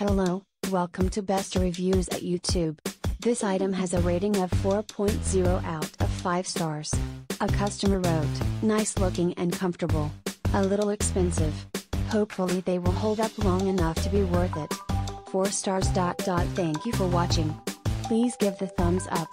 Hello, welcome to Best Reviews at YouTube. This item has a rating of 4.0 out of 5 stars. A customer wrote, nice looking and comfortable. A little expensive. Hopefully they will hold up long enough to be worth it. 4 stars. Dot dot. Thank you for watching. Please give the thumbs up.